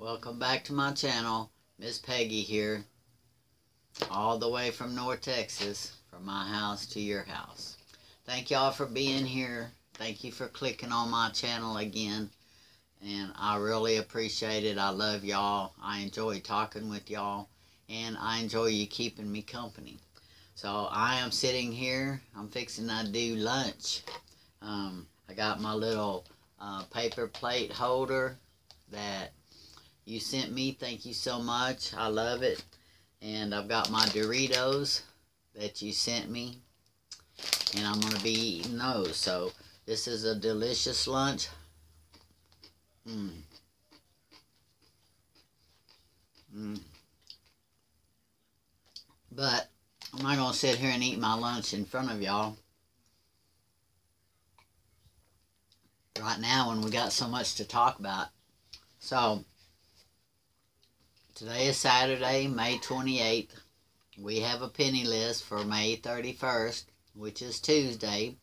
Welcome back to my channel. Miss Peggy here. All the way from North Texas. From my house to your house. Thank y'all for being here. Thank you for clicking on my channel again. And I really appreciate it. I love y'all. I enjoy talking with y'all. And I enjoy you keeping me company. So I am sitting here. I'm fixing to do lunch. Um, I got my little uh, paper plate holder that you sent me. Thank you so much. I love it. And I've got my Doritos that you sent me. And I'm going to be eating those. So this is a delicious lunch. Mmm. Mmm. But I'm not going to sit here and eat my lunch in front of y'all. Right now when we got so much to talk about. So, today is Saturday, May 28th. We have a penny list for May 31st, which is Tuesday.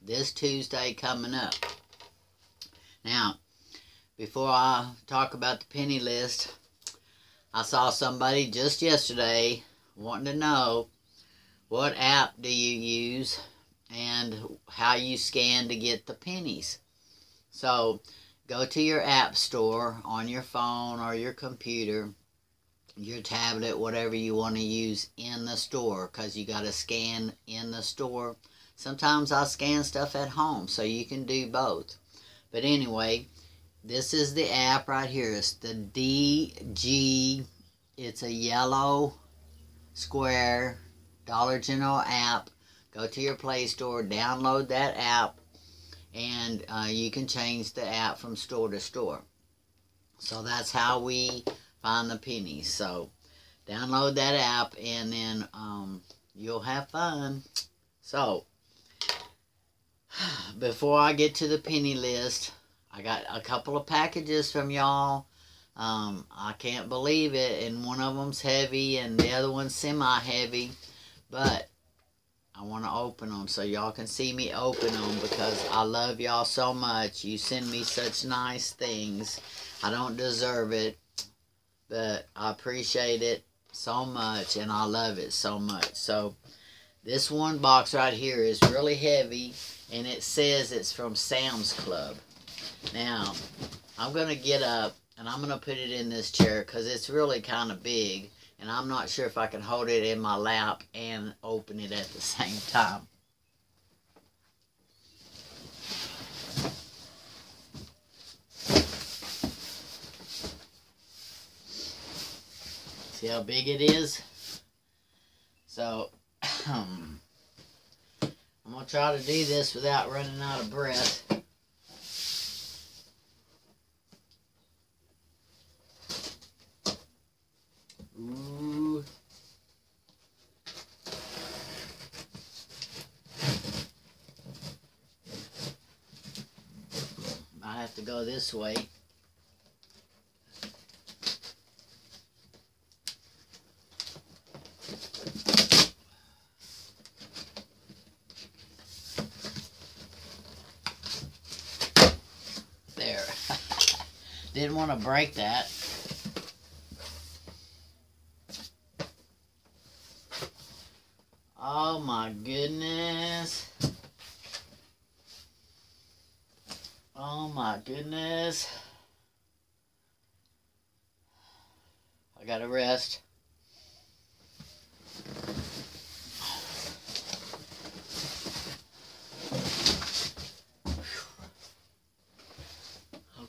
This Tuesday coming up. Now, before I talk about the penny list, I saw somebody just yesterday wanting to know what app do you use and how you scan to get the pennies. So go to your app store on your phone or your computer, your tablet, whatever you want to use in the store because you got to scan in the store. Sometimes I scan stuff at home so you can do both. But anyway, this is the app right here. It's the DG. It's a yellow square Dollar General app. Go to your Play Store, download that app, and uh, you can change the app from store to store. So that's how we find the pennies. So download that app, and then um, you'll have fun. So before I get to the penny list, I got a couple of packages from y'all. Um, I can't believe it, and one of them's heavy, and the other one's semi-heavy, but I want to open them so y'all can see me open them because I love y'all so much. You send me such nice things. I don't deserve it, but I appreciate it so much, and I love it so much. So, this one box right here is really heavy, and it says it's from Sam's Club. Now, I'm going to get up and I'm going to put it in this chair because it's really kind of big and I'm not sure if I can hold it in my lap and open it at the same time. See how big it is? So, um, I'm going to try to do this without running out of breath. Ooh. I have to go this way. There. Didn't want to break that. Oh my goodness. Oh my goodness. I gotta rest.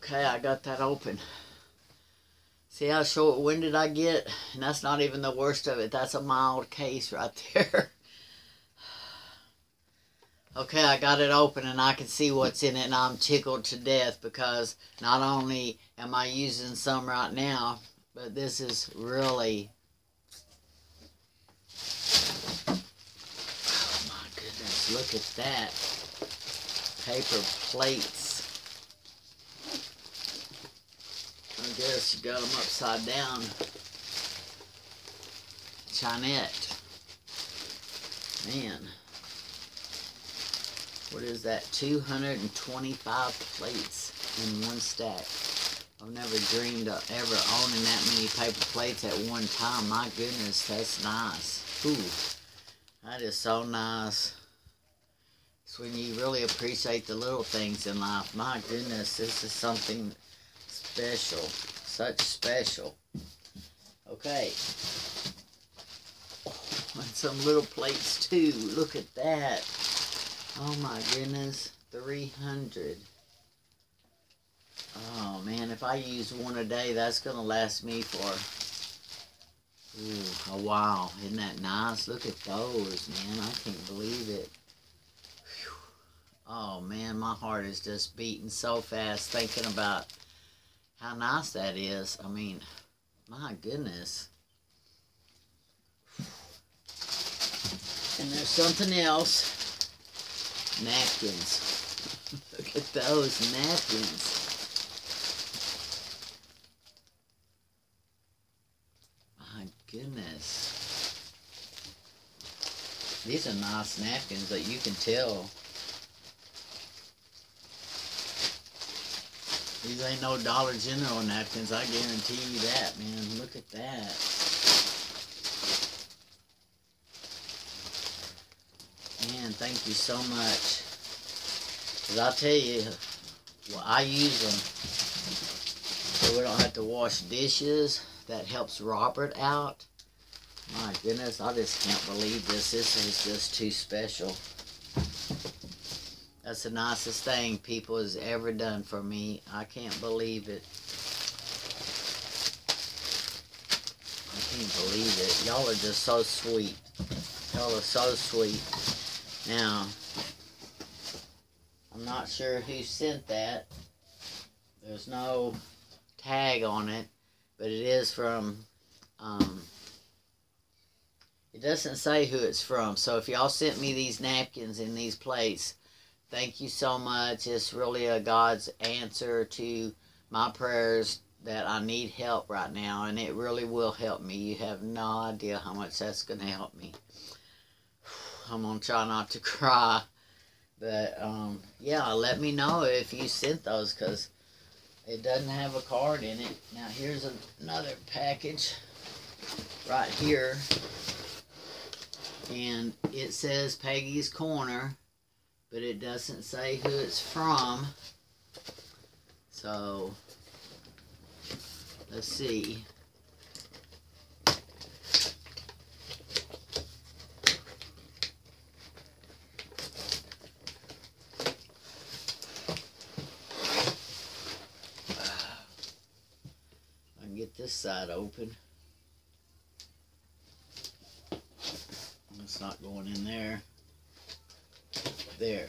Okay, I got that open. See how short-winded I get? And that's not even the worst of it. That's a mild case right there. Okay, I got it open and I can see what's in it and I'm tickled to death because not only am I using some right now, but this is really... Oh my goodness, look at that. Paper plates. I guess you got them upside down. Chinet. Man what is that 225 plates in one stack I've never dreamed of ever owning that many paper plates at one time. My goodness, that's nice. Ooh, that is so nice. It's when you really appreciate the little things in life. My goodness, this is something special. Such special. Okay. and some little plates too. Look at that. Oh my goodness. 300. Oh man, if I use one a day, that's gonna last me for ooh, a while. Isn't that nice? Look at those, man. I can't believe it. Whew. Oh man, my heart is just beating so fast thinking about how nice that is. I mean, my goodness. And there's something else. Napkins. Look at those napkins. My goodness. These are nice napkins that you can tell. These ain't no Dollar General napkins, I guarantee you that, man. Look at that. Man, thank you so much. Cause I'll tell you, well, I use them so we don't have to wash dishes. That helps Robert out. My goodness, I just can't believe this. This is just too special. That's the nicest thing people has ever done for me. I can't believe it. I can't believe it. Y'all are just so sweet. Y'all are so sweet. Now, I'm not sure who sent that. There's no tag on it, but it is from, um, it doesn't say who it's from. So if y'all sent me these napkins and these plates, thank you so much. It's really a God's answer to my prayers that I need help right now, and it really will help me. You have no idea how much that's going to help me. I'm going to try not to cry. But, um, yeah, let me know if you sent those because it doesn't have a card in it. Now, here's another package right here. And it says Peggy's Corner, but it doesn't say who it's from. So, let's see. I can get this side open. It's not going in there. There.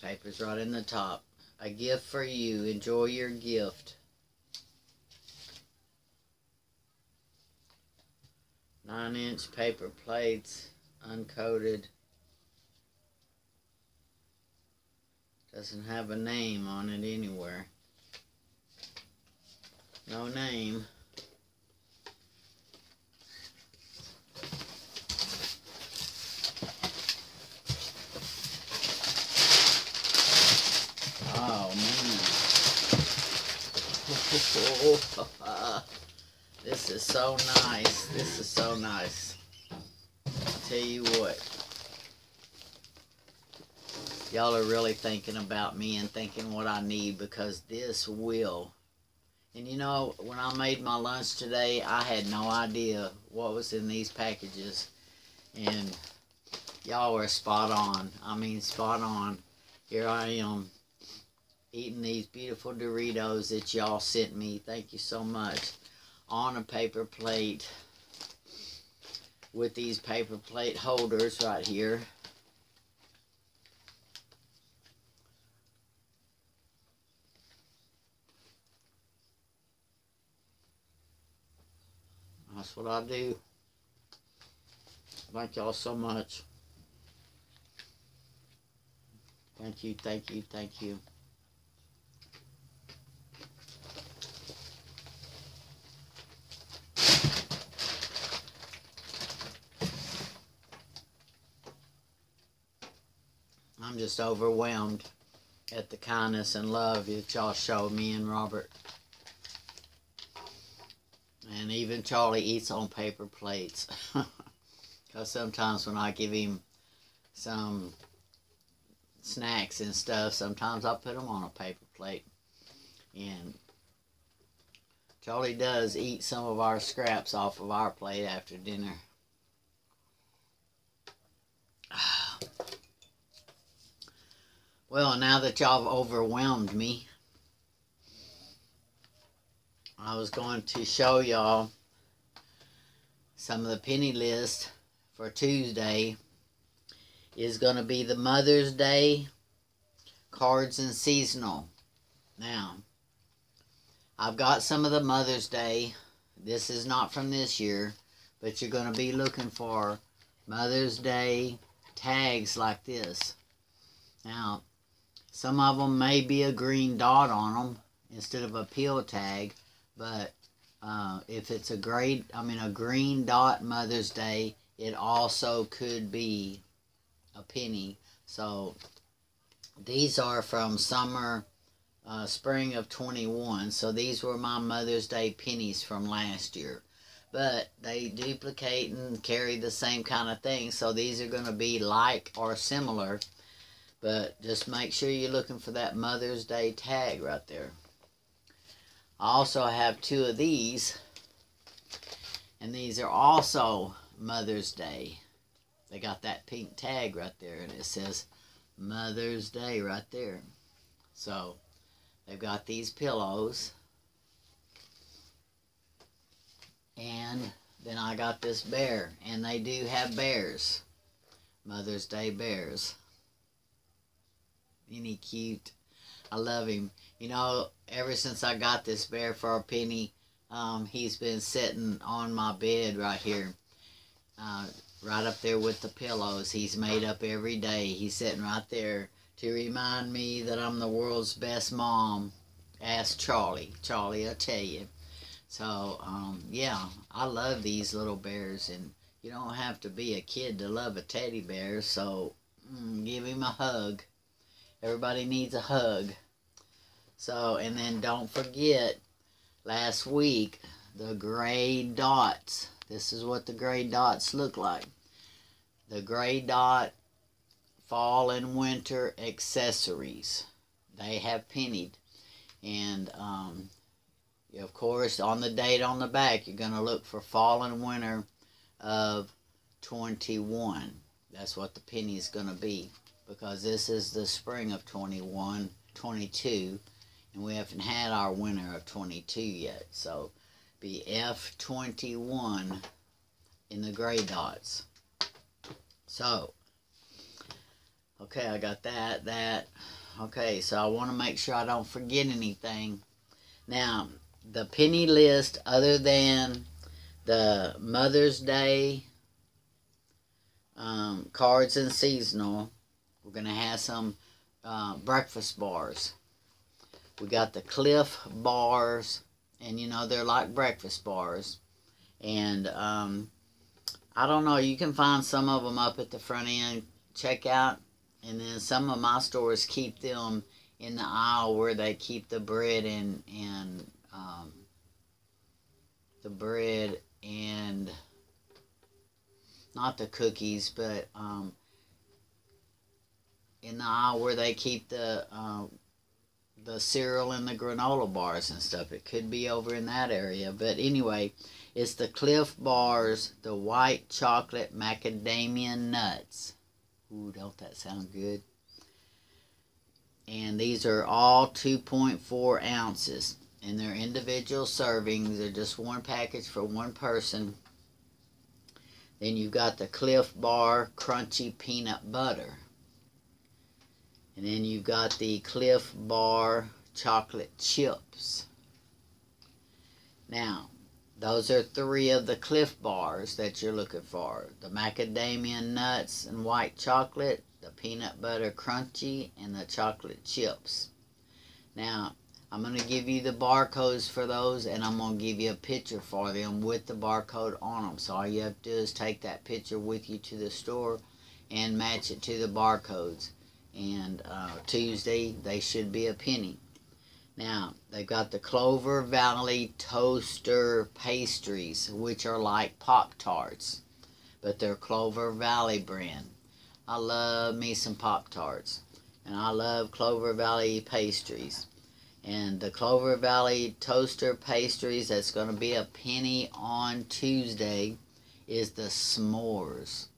Paper's right in the top. A gift for you. Enjoy your gift. Nine inch paper plates uncoated. Doesn't have a name on it anywhere. No name. Oh man. this is so nice. This is so nice tell you what, y'all are really thinking about me and thinking what I need because this will. And you know, when I made my lunch today, I had no idea what was in these packages. And y'all were spot on. I mean, spot on. Here I am eating these beautiful Doritos that y'all sent me. Thank you so much. On a paper plate with these paper plate holders right here. That's what I do. Thank y'all so much. Thank you, thank you, thank you. I'm just overwhelmed at the kindness and love that y'all showed me and Robert. And even Charlie eats on paper plates. Because sometimes when I give him some snacks and stuff, sometimes I put them on a paper plate. And Charlie does eat some of our scraps off of our plate after dinner. Well, now that y'all have overwhelmed me, I was going to show y'all some of the penny list for Tuesday is going to be the Mother's Day cards and seasonal. Now, I've got some of the Mother's Day. This is not from this year, but you're going to be looking for Mother's Day tags like this. Now, some of them may be a green dot on them instead of a peel tag, but uh, if it's a gray, I mean a green dot Mother's Day, it also could be a penny. So these are from summer, uh, spring of 21. So these were my Mother's Day pennies from last year. But they duplicate and carry the same kind of thing. So these are going to be like or similar but just make sure you're looking for that Mother's Day tag right there. I also have two of these. And these are also Mother's Day. They got that pink tag right there. And it says Mother's Day right there. So, they've got these pillows. And then I got this bear. And they do have bears. Mother's Day bears. He cute? I love him. You know, ever since I got this bear for a penny, um, he's been sitting on my bed right here. Uh, right up there with the pillows. He's made up every day. He's sitting right there to remind me that I'm the world's best mom. Ask Charlie. Charlie, I'll tell you. So, um, yeah, I love these little bears. And you don't have to be a kid to love a teddy bear. So, mm, give him a hug. Everybody needs a hug. So, and then don't forget, last week, the gray dots. This is what the gray dots look like. The gray dot fall and winter accessories. They have pennied. And, um, of course, on the date on the back, you're going to look for fall and winter of 21. That's what the penny is going to be because this is the spring of 21, 22, and we haven't had our winter of 22 yet. So be F21 in the gray dots. So, okay, I got that, that. Okay, so I want to make sure I don't forget anything. Now, the penny list, other than the Mother's Day um, cards and seasonal, we're going to have some uh, breakfast bars. We got the Clif bars, and you know, they're like breakfast bars. And um, I don't know, you can find some of them up at the front end checkout. And then some of my stores keep them in the aisle where they keep the bread and, and um, the bread and not the cookies, but um, in the aisle where they keep the uh, the cereal and the granola bars and stuff. It could be over in that area. But anyway, it's the Clif Bars, the white chocolate macadamia nuts. Ooh, don't that sound good? And these are all 2.4 ounces. And they're individual servings. They're just one package for one person. Then you've got the Clif Bar Crunchy Peanut Butter. And then you've got the Clif Bar chocolate chips. Now, those are three of the Clif Bars that you're looking for. The macadamia nuts and white chocolate, the peanut butter crunchy, and the chocolate chips. Now, I'm going to give you the barcodes for those, and I'm going to give you a picture for them with the barcode on them. So all you have to do is take that picture with you to the store and match it to the barcodes And uh, Tuesday, they should be a penny. Now, they've got the Clover Valley Toaster Pastries, which are like Pop Tarts, but they're Clover Valley brand. I love me some Pop Tarts, and I love Clover Valley pastries. And the Clover Valley Toaster Pastries, that's going to be a penny on Tuesday, is the s'mores.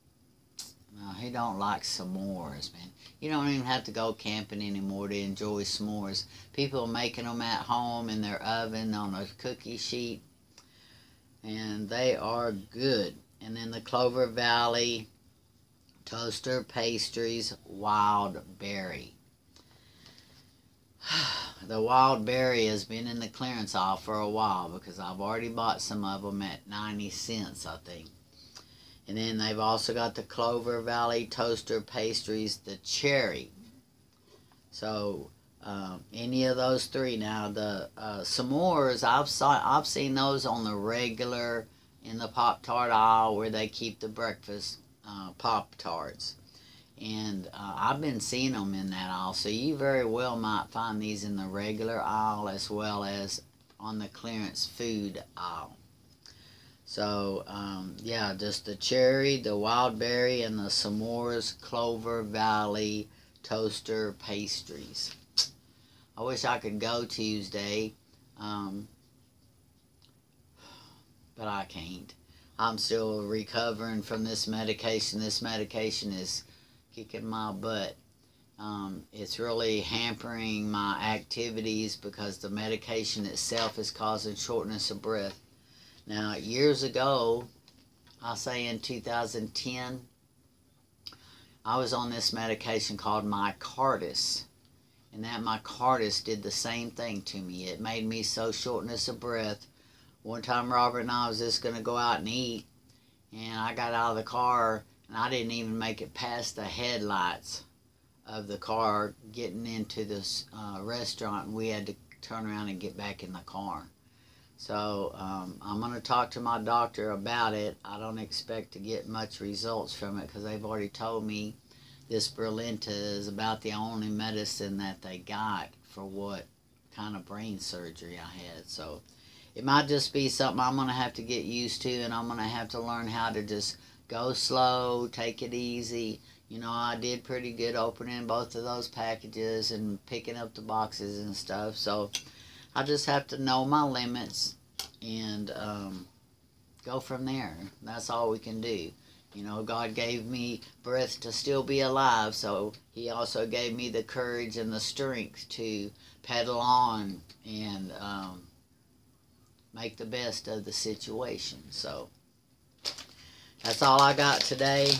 Now, who don't like s'mores, man? You don't even have to go camping anymore to enjoy s'mores. People are making them at home in their oven on a cookie sheet. And they are good. And then the Clover Valley Toaster Pastries Wild Berry. the wild berry has been in the clearance aisle for a while because I've already bought some of them at 90 cents, I think. And then they've also got the Clover Valley Toaster Pastries, the cherry. So um, any of those three. Now the uh, s'mores, I've saw, I've seen those on the regular in the Pop Tart aisle where they keep the breakfast uh, Pop Tarts. And uh, I've been seeing them in that aisle. So you very well might find these in the regular aisle as well as on the clearance food aisle. So, um, yeah, just the cherry, the wild berry, and the s'mores Clover Valley toaster pastries. I wish I could go Tuesday, um, but I can't. I'm still recovering from this medication. This medication is kicking my butt. Um, it's really hampering my activities because the medication itself is causing shortness of breath. Now, years ago, I'll say in 2010, I was on this medication called Micardis. And that Micardis did the same thing to me. It made me so shortness of breath. One time, Robert and I was just going to go out and eat. And I got out of the car, and I didn't even make it past the headlights of the car getting into this uh, restaurant. And we had to turn around and get back in the car. So um, I'm going to talk to my doctor about it. I don't expect to get much results from it because they've already told me this Brilinta is about the only medicine that they got for what kind of brain surgery I had. So it might just be something I'm going to have to get used to and I'm going to have to learn how to just go slow, take it easy. You know, I did pretty good opening both of those packages and picking up the boxes and stuff. So I just have to know my limits and um, go from there. That's all we can do. You know, God gave me breath to still be alive, so He also gave me the courage and the strength to pedal on and um, make the best of the situation. So, that's all I got today.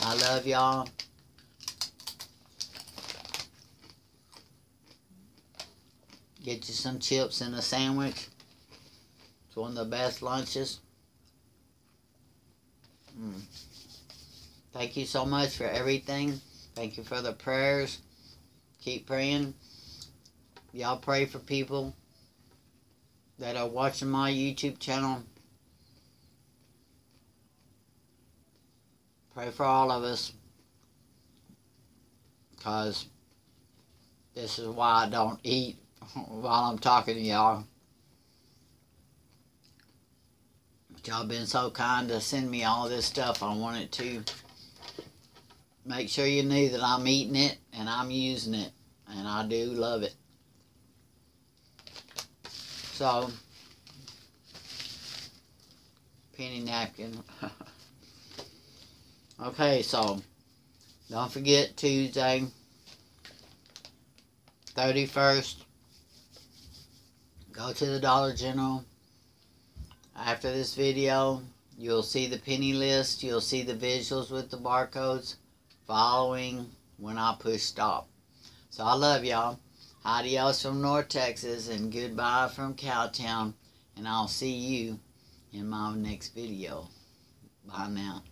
I love y'all. Get you some chips and a sandwich. It's one of the best lunches. Mm. Thank you so much for everything. Thank you for the prayers. Keep praying. Y'all pray for people that are watching my YouTube channel. Pray for all of us. Because this is why I don't eat while I'm talking to y'all. Y'all been so kind to send me all this stuff. I wanted to make sure you knew that I'm eating it and I'm using it. And I do love it. So, penny napkin. okay, so, don't forget Tuesday, 31st, go to the Dollar General. After this video, you'll see the penny list. You'll see the visuals with the barcodes following when I push stop. So I love y'all. Adios from North Texas and goodbye from Cowtown. And I'll see you in my next video. Bye now.